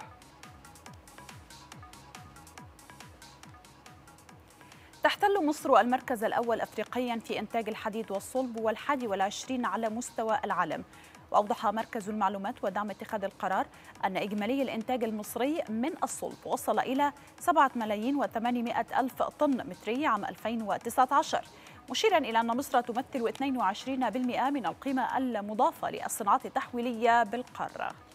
تحتل مصر المركز الأول أفريقيا في إنتاج الحديد والصلب والحادي والعشرين على مستوى العالم. وأوضح مركز المعلومات ودعم اتخاذ القرار أن إجمالي الإنتاج المصري من الصلب وصل إلى 7 ملايين و800 ألف طن متري عام 2019 مشيرا إلى أن مصر تمثل 22% من القيمة المضافة للصناعات التحويلية بالقارة.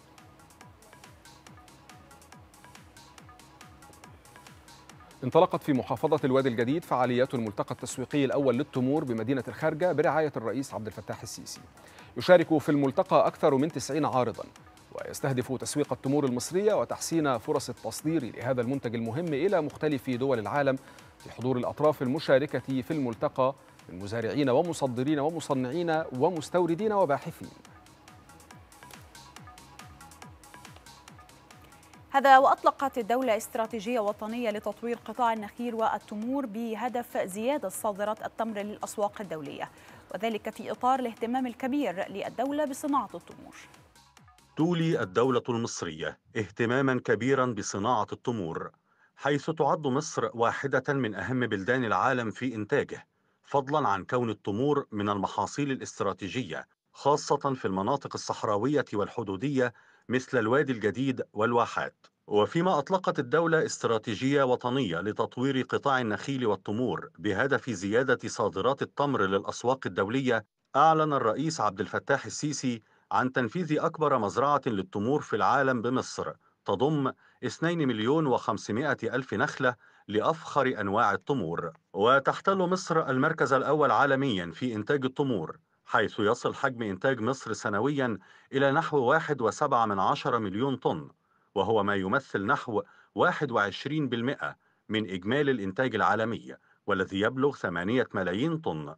انطلقت في محافظة الوادي الجديد فعاليات الملتقى التسويقي الأول للتمور بمدينة الخارجة برعاية الرئيس عبد الفتاح السيسي. يشارك في الملتقى أكثر من 90 عارضا ويستهدف تسويق التمور المصرية وتحسين فرص التصدير لهذا المنتج المهم إلى مختلف دول العالم في حضور الأطراف المشاركة في الملتقى من مزارعين ومصدرين ومصنعين ومستوردين وباحثين. هذا وأطلقت الدولة استراتيجية وطنية لتطوير قطاع النخيل والتمور بهدف زيادة صادرات التمر للأسواق الدولية وذلك في إطار الاهتمام الكبير للدولة بصناعة التمور. تولي الدولة المصرية اهتماما كبيرا بصناعة التمور حيث تعد مصر واحدة من أهم بلدان العالم في إنتاجه فضلا عن كون التمور من المحاصيل الاستراتيجية خاصة في المناطق الصحراوية والحدودية مثل الوادي الجديد والواحات. وفيما أطلقت الدولة استراتيجية وطنية لتطوير قطاع النخيل والتمور بهدف زيادة صادرات التمر للأسواق الدولية أعلن الرئيس عبد الفتاح السيسي عن تنفيذ أكبر مزرعة للتمور في العالم بمصر. تضم 2 مليون و500 ألف نخلة لأفخر أنواع التمور. وتحتل مصر المركز الأول عالميا في إنتاج التمور. حيث يصل حجم إنتاج مصر سنويا إلى نحو 1.7 من عشر مليون طن وهو ما يمثل نحو 21% من إجمالي الإنتاج العالمي والذي يبلغ 8 ملايين طن.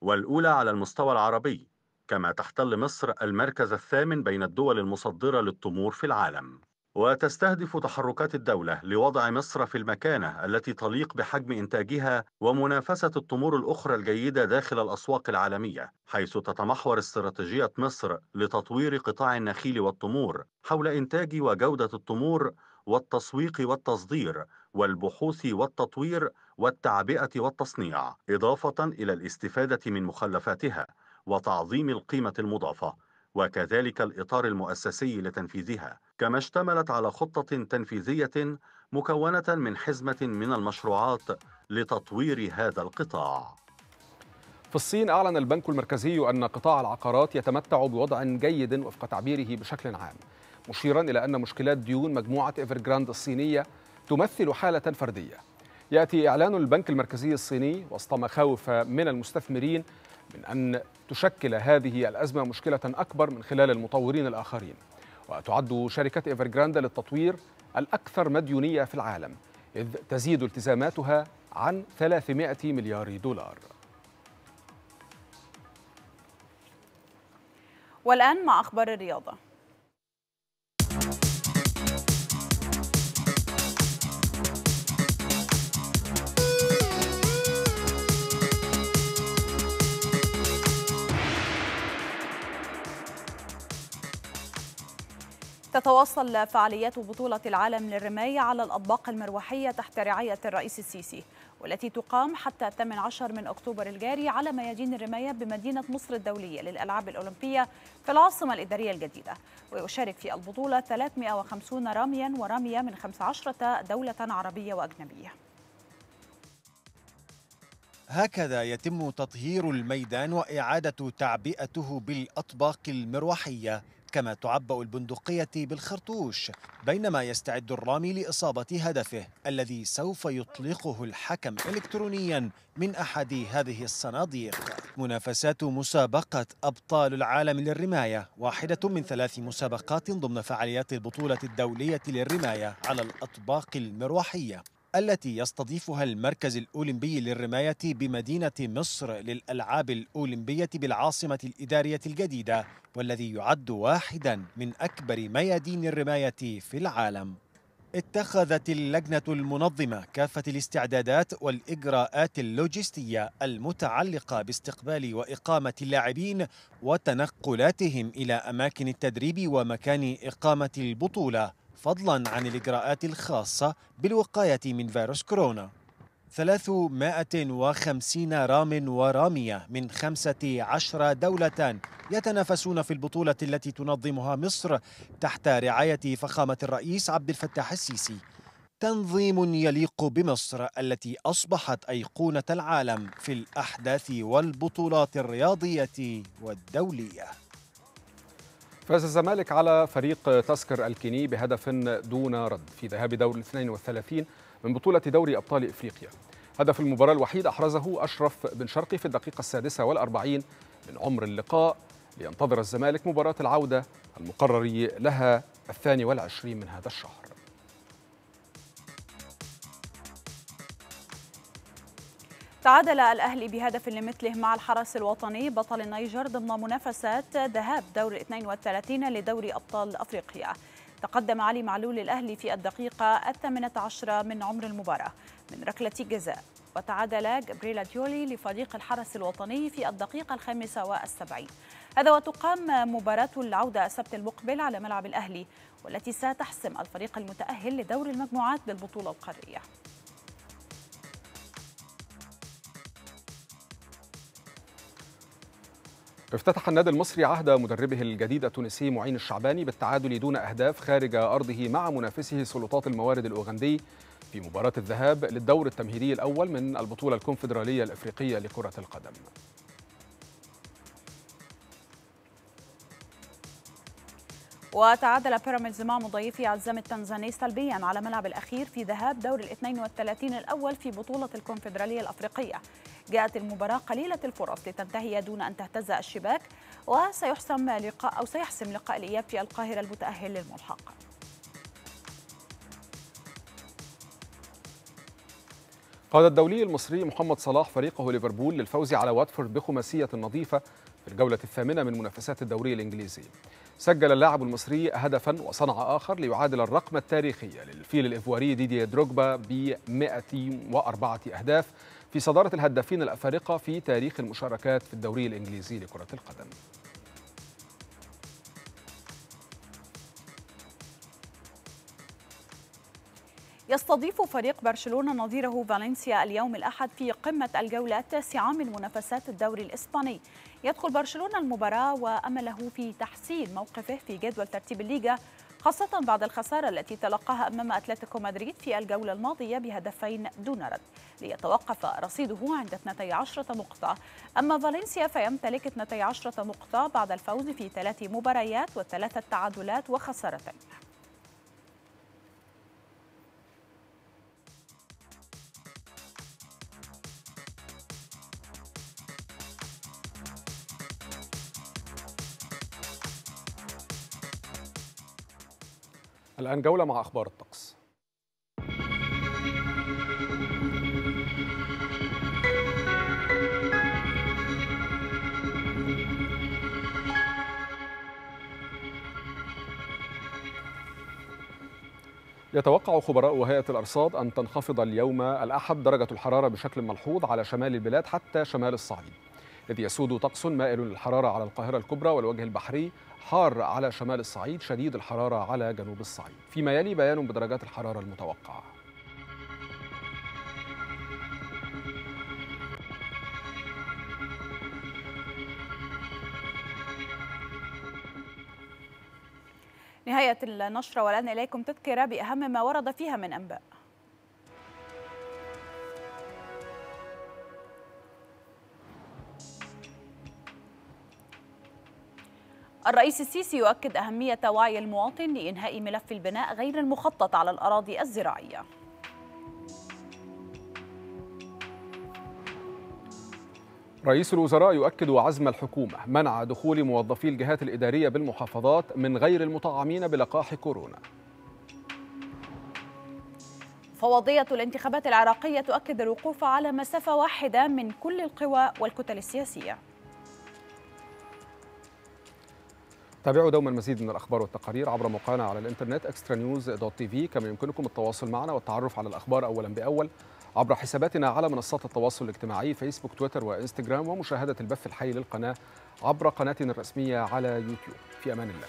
والأولى على المستوى العربي كما تحتل مصر المركز الثامن بين الدول المصدرة للتمور في العالم. وتستهدف تحركات الدولة لوضع مصر في المكانة التي تليق بحجم إنتاجها ومنافسة التمور الأخرى الجيدة داخل الأسواق العالمية حيث تتمحور استراتيجية مصر لتطوير قطاع النخيل والتمور حول إنتاج وجودة التمور والتسويق والتصدير والبحوث والتطوير والتعبئة والتصنيع إضافة إلى الاستفادة من مخلفاتها وتعظيم القيمة المضافة. وكذلك الإطار المؤسسي لتنفيذها كما اشتملت على خطة تنفيذية مكونة من حزمة من المشروعات لتطوير هذا القطاع. في الصين أعلن البنك المركزي أن قطاع العقارات يتمتع بوضع جيد وفق تعبيره بشكل عام مشيرا إلى أن مشكلات ديون مجموعة إيفرجراند الصينية تمثل حالة فردية. يأتي إعلان البنك المركزي الصيني وسط مخاوف من المستثمرين من أن تشكل هذه الأزمة مشكلة أكبر من خلال المطورين الآخرين. وتعد شركة إيفرجراند للتطوير الأكثر مديونية في العالم إذ تزيد التزاماتها عن 300 مليار دولار. والآن مع أخبار الرياضة. تتواصل فعاليات بطولة العالم للرماية على الأطباق المروحية تحت رعاية الرئيس السيسي والتي تقام حتى 18 من أكتوبر الجاري على ميادين الرماية بمدينة مصر الدولية للألعاب الأولمبية في العاصمة الإدارية الجديدة. ويشارك في البطولة 350 راميا ورامية من 15 دولة عربية وأجنبية. هكذا يتم تطهير الميدان وإعادة تعبئته بالأطباق المروحية. كما تعبأ البندقية بالخرطوش بينما يستعد الرامي لإصابة هدفه الذي سوف يطلقه الحكم إلكترونيا من أحد هذه الصناديق. منافسات مسابقة أبطال العالم للرماية واحدة من ثلاث مسابقات ضمن فعاليات البطولة الدولية للرماية على الأطباق المروحية. التي يستضيفها المركز الأولمبي للرماية بمدينة مصر للألعاب الأولمبية بالعاصمة الإدارية الجديدة والذي يعد واحدا من أكبر ميادين الرماية في العالم. اتخذت اللجنة المنظمة كافة الاستعدادات والإجراءات اللوجستية المتعلقة باستقبال وإقامة اللاعبين وتنقلاتهم إلى أماكن التدريب ومكان إقامة البطولة. فضلا عن الإجراءات الخاصة بالوقاية من فيروس كورونا. 350 رام ورامية من 15 دولة يتنافسون في البطولة التي تنظمها مصر تحت رعاية فخامة الرئيس عبد الفتاح السيسي. تنظيم يليق بمصر التي أصبحت أيقونة العالم في الأحداث والبطولات الرياضية والدولية. فاز الزمالك على فريق تذكر الكيني بهدف دون رد في ذهاب دور ال 32 من بطولة دوري أبطال إفريقيا. هدف المباراة الوحيد أحرزه أشرف بن شرقي في الدقيقة السادسة والأربعين من عمر اللقاء لينتظر الزمالك مباراة العودة المقرر لها الثاني والعشرين من هذا الشهر. تعادل الأهلي بهدف لمثله مع الحرس الوطني بطل النيجر ضمن منافسات ذهاب دور 32 لدوري أبطال أفريقيا. تقدم علي معلول الأهلي في الدقيقة الثامنة عشرة من عمر المباراة. من ركلة جزاء وتعادل جبريل ديولي لفريق الحرس الوطني في الدقيقة الخامسة والسبعين. هذا وتقام مباراة العودة السبت المقبل على ملعب الأهلي والتي ستحسم الفريق المتأهل لدور المجموعات بالبطولة القارية. افتتح النادي المصري عهد مدربه الجديد التونسي معين الشعباني بالتعادل دون أهداف خارج أرضه مع منافسه سلطات الموارد الأوغندي. في مباراة الذهاب للدور التمهيدي الأول من البطولة الكونفدرالية الإفريقية لكرة القدم. وتعادل بيراميدز مع مضيفي عزام التنزاني سلبيا على ملعب الأخير في ذهاب دور ال 32 الأول في بطولة الكونفدرالية الأفريقية. جاءت المباراة قليلة الفرص لتنتهي دون أن تهتز الشباك وسيحسم لقاء أو سيحسم لقاء الإياب في القاهرة المتأهل للملحق. قاد الدولي المصري محمد صلاح فريقه ليفربول للفوز على واتفورد بخماسية نظيفة في الجولة الثامنة من منافسات الدوري الإنجليزي. سجل اللاعب المصري هدفا وصنع آخر ليعادل الرقم التاريخي للفيل الإيفواري ديدي دروجبا ب 104 أهداف في صدارة الهدافين الأفارقة في تاريخ المشاركات في الدوري الإنجليزي لكرة القدم. يستضيف فريق برشلونة نظيره فالنسيا اليوم الأحد في قمة الجولة التاسعة من منافسات الدوري الإسباني. يدخل برشلونة المباراة وأمله في تحسين موقفه في جدول ترتيب الليغا خاصة بعد الخسارة التي تلقاها أمام أتلتيكو مدريد في الجولة الماضية بهدفين دون رد ليتوقف رصيده عند 12 نقطة. أما فالنسيا فيمتلك 12 نقطة بعد الفوز في ثلاث مباريات وثلاثة تعادلات وخسارتين. الآن جولة مع أخبار الطقس. يتوقع خبراء هيئة الأرصاد أن تنخفض اليوم الأحد درجة الحرارة بشكل ملحوظ على شمال البلاد حتى شمال الصعيد. إذ يسود طقس مائل للحرارة على القاهرة الكبرى والوجه البحري حار على شمال الصعيد شديد الحرارة على جنوب الصعيد. فيما يلي بيان بدرجات الحرارة المتوقعة. نهاية النشرة والآن إليكم تذكرة بأهم ما ورد فيها من أنباء. الرئيس السيسي يؤكد أهمية وعي المواطن لإنهاء ملف البناء غير المخطط على الأراضي الزراعية. رئيس الوزراء يؤكد عزم الحكومة منع دخول موظفي الجهات الإدارية بالمحافظات من غير المطعمين بلقاح كورونا. فوضية الانتخابات العراقية تؤكد الوقوف على مسافة واحدة من كل القوى والكتل السياسية. تابعوا دوما المزيد من الأخبار والتقارير عبر موقعنا على الإنترنت Extra News dot TV كما يمكنكم التواصل معنا والتعرف على الأخبار أولا بأول عبر حساباتنا على منصات التواصل الاجتماعي فيسبوك تويتر وإنستجرام ومشاهدة البث الحي للقناة عبر قناتنا الرسمية على يوتيوب. في أمان الله.